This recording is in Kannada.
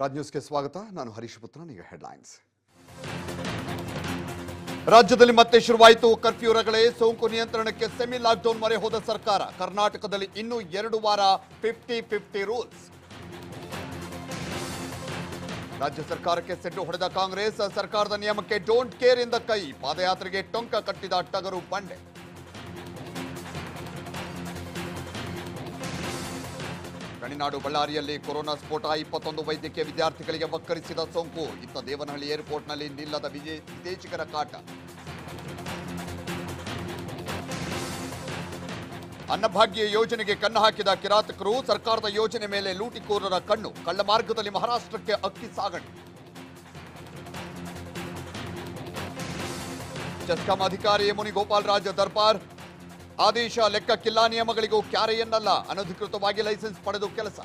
ರಾಜ್ ನ್ಯೂಸ್ಗೆ ಸ್ವಾಗತ. ನಾನು ಹರೀಶ್ ಪುತ್ರ ಈಗ ಹೆಡ್ಲೈನ್ಸ್. ರಾಜ್ಯದಲ್ಲಿ ಮತ್ತೆ ಶುರುವಾಯಿತು ಕರ್ಫ್ಯೂ ರಗಳೇ. ಸೋಂಕು ನಿಯಂತ್ರಣಕ್ಕೆ ಸೆಮಿ ಲಾಕ್ಡೌನ್ ಮೊರೆ ಹೋದ ಸರ್ಕಾರ. ಕರ್ನಾಟಕದಲ್ಲಿ ಇನ್ನೂ ಎರಡು ವಾರ ಫಿಫ್ಟಿ ಫಿಫ್ಟಿ ರೂಲ್ಸ್. ರಾಜ್ಯ ಸರ್ಕಾರಕ್ಕೆ ಸೆಡ್ಡು ಹೊಡೆದ ಕಾಂಗ್ರೆಸ್, ಸರ್ಕಾರದ ನಿಯಮಕ್ಕೆ ಡೋಂಟ್ ಕೇರ್ ಇಂದ ಕೈ. ಪಾದಯಾತ್ರೆಗೆ ಟೊಂಕ ಕಟ್ಟಿದ ಟಗರು ಬಂಡೆ. ಗಣಿನಾಡು ಬಳ್ಳಾರಿಯಲ್ಲಿ ಕೊರೋನಾ ಸ್ಫೋಟ. ಇಪ್ಪತ್ತೊಂದು ವೈದ್ಯಕೀಯ ವಿದ್ಯಾರ್ಥಿಗಳಿಗೆ ವಕ್ಕರಿಸಿದ ಸೋಂಕು. ಇತ್ತ ದೇವನಹಳ್ಳಿ ಏರ್ಪೋರ್ಟ್ನಲ್ಲಿ ನಿಲ್ಲದ ವಿದೇಶಿಗರ ಕಾಟ. ಅನ್ನಭಾಗ್ಯ ಯೋಜನೆಗೆ ಕಣ್ಣು ಹಾಕಿದ ಕಿರಾತಕರು ಸರ್ಕಾರದ ಯೋಜನೆ ಮೇಲೆ ಲೂಟಿಕೋರರ ಕಣ್ಣು. ಕಳ್ಳ ಮಾರ್ಗದಲ್ಲಿ ಮಹಾರಾಷ್ಟ್ರಕ್ಕೆ ಅಕ್ಕಿ ಸಾಗಣೆ. ಚೆಸ್ಕಾಂ ಅಧಿಕಾರಿ ಮುನಿ ಗೋಪಾಲ್ ರಾಜ ದರ್ಬಾರ್. ಆದೇಶ ಲೆಕ್ಕಕ್ಕಿಲ್ಲ ನಿಯಮಗಳಿಗೂ ಕ್ಯಾರೆ ಎನ್ನಲ್ಲ. ಅನಧಿಕೃತವಾಗಿ ಲೈಸೆನ್ಸ್ ಪಡೆದು ಕೆಲಸ.